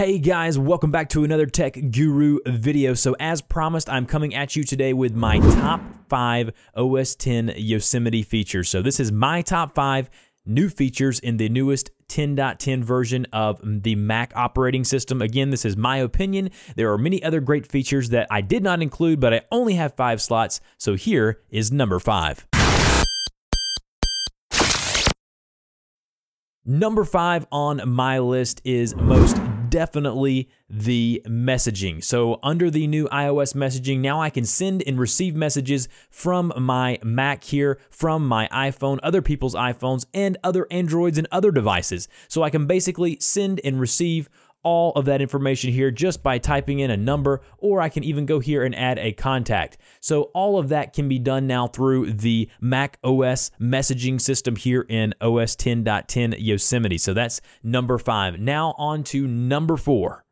Hey guys, welcome back to another Tech Guru video. So as promised, I'm coming at you today with my top five OS 10 Yosemite features. So this is my top five new features in the newest 10.10 version of the Mac operating system. Again, this is my opinion. There are many other great features that I did not include, but I only have five slots. So here is number five. Number five on my list is most definitely the messaging. So under the new iOS messaging, now I can send and receive messages from my Mac here, from my iPhone, other people's iPhones, and other Androids and other devices. So I can basically send and receive all of that information here just by typing in a number, or I can even go here and add a contact. So all of that can be done now through the Mac OS messaging system here in OS 10.10 Yosemite. So that's number five. Now on to number four.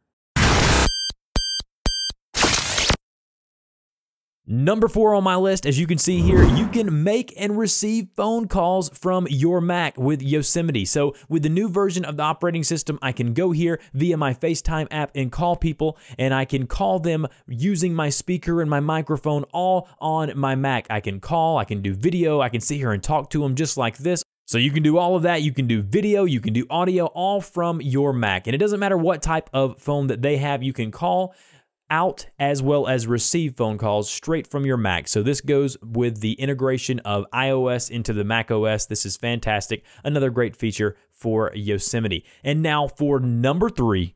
Number four on my list, as you can see here, you can make and receive phone calls from your Mac with Yosemite. So with the new version of the operating system, I can go here via my FaceTime app and call people, and I can call them using my speaker and my microphone all on my Mac. I can call, I can do video, I can sit here and talk to them just like this. So you can do all of that. You can do video, you can do audio, all from your Mac. And it doesn't matter what type of phone that they have, you can call out as well as receive phone calls straight from your Mac. So this goes with the integration of iOS into the Mac OS. This is fantastic. Another great feature for Yosemite. And now for number three,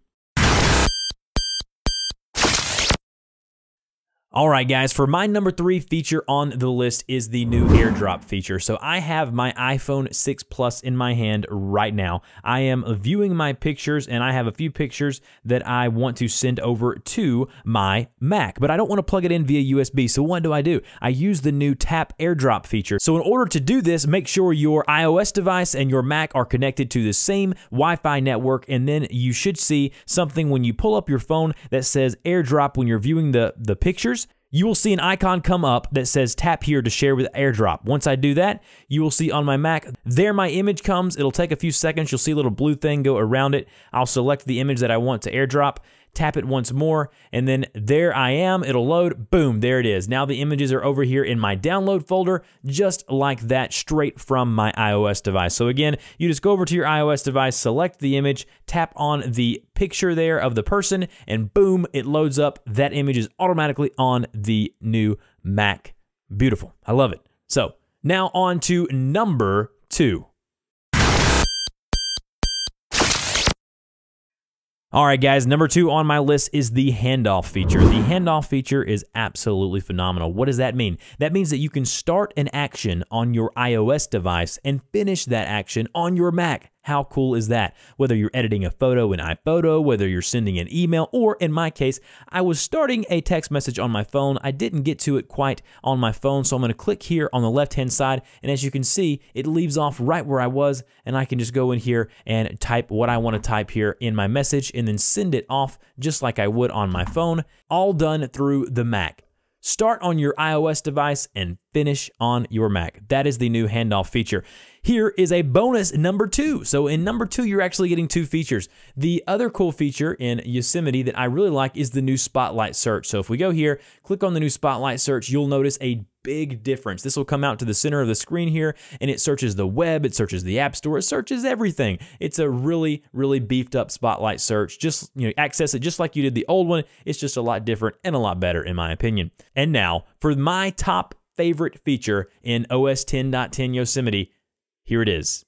All right, guys, for my number three feature on the list is the new airdrop feature. So I have my iPhone 6 Plus in my hand right now. I am viewing my pictures and I have a few pictures that I want to send over to my Mac, but I don't want to plug it in via USB. So what do I do? I use the new tap airdrop feature. So in order to do this, make sure your iOS device and your Mac are connected to the same Wi-Fi network, and then you should see something when you pull up your phone that says airdrop when you're viewing the, the pictures you will see an icon come up that says tap here to share with AirDrop. Once I do that, you will see on my Mac, there my image comes. It'll take a few seconds. You'll see a little blue thing go around it. I'll select the image that I want to AirDrop tap it once more, and then there I am. It'll load. Boom, there it is. Now the images are over here in my download folder, just like that, straight from my iOS device. So again, you just go over to your iOS device, select the image, tap on the picture there of the person, and boom, it loads up. That image is automatically on the new Mac. Beautiful. I love it. So now on to number two. All right, guys, number two on my list is the handoff feature. The handoff feature is absolutely phenomenal. What does that mean? That means that you can start an action on your iOS device and finish that action on your Mac. How cool is that? Whether you're editing a photo in iPhoto, whether you're sending an email, or in my case, I was starting a text message on my phone. I didn't get to it quite on my phone, so I'm going to click here on the left-hand side, and as you can see, it leaves off right where I was, and I can just go in here and type what I want to type here in my message, and then send it off just like I would on my phone, all done through the Mac. Start on your iOS device and finish on your Mac. That is the new handoff feature. Here is a bonus number two. So in number two, you're actually getting two features. The other cool feature in Yosemite that I really like is the new Spotlight search. So if we go here, click on the new Spotlight search, you'll notice a big difference. This will come out to the center of the screen here and it searches the web, it searches the app store, it searches everything. It's a really, really beefed up Spotlight search. Just, you know, access it just like you did the old one. It's just a lot different and a lot better in my opinion. And now for my top favorite feature in OS 10.10 Yosemite, here it is.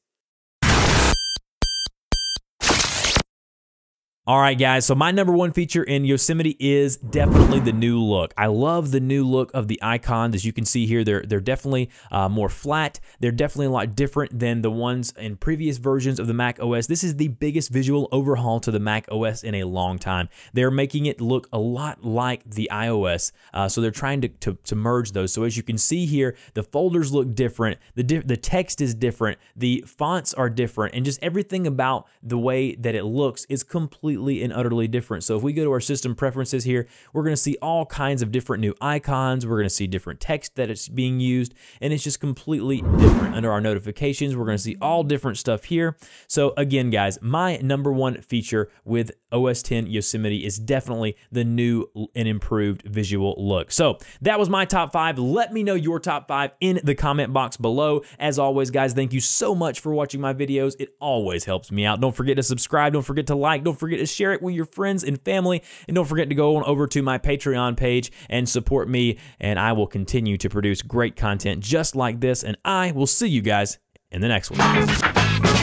All right, guys, so my number one feature in Yosemite is definitely the new look. I love the new look of the icons. As you can see here, they're, they're definitely uh, more flat. They're definitely a lot different than the ones in previous versions of the Mac OS. This is the biggest visual overhaul to the Mac OS in a long time. They're making it look a lot like the iOS, uh, so they're trying to, to, to, merge those. So as you can see here, the folders look different, the, di the text is different, the fonts are different, and just everything about the way that it looks is completely completely and utterly different. So if we go to our system preferences here, we're going to see all kinds of different new icons. We're going to see different text that it's being used, and it's just completely different. Under our notifications, we're going to see all different stuff here. So again, guys, my number one feature with OS 10 Yosemite is definitely the new and improved visual look. So that was my top five. Let me know your top five in the comment box below. As always, guys, thank you so much for watching my videos. It always helps me out. Don't forget to subscribe. Don't forget to like. Don't forget to share it with your friends and family. And don't forget to go on over to my Patreon page and support me. And I will continue to produce great content just like this. And I will see you guys in the next one.